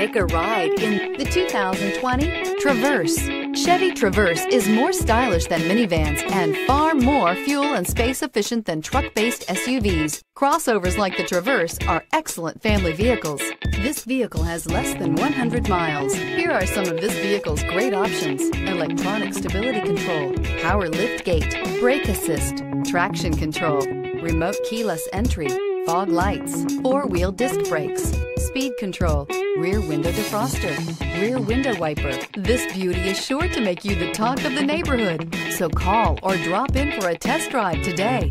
Take a ride in the 2020 Traverse. Chevy Traverse is more stylish than minivans and far more fuel and space efficient than truck-based SUVs. Crossovers like the Traverse are excellent family vehicles. This vehicle has less than 100 miles. Here are some of this vehicle's great options. Electronic stability control, power lift gate, brake assist, traction control, remote keyless entry, fog lights, four-wheel disc brakes, speed control, rear window defroster, rear window wiper. This beauty is sure to make you the talk of the neighborhood. So call or drop in for a test drive today.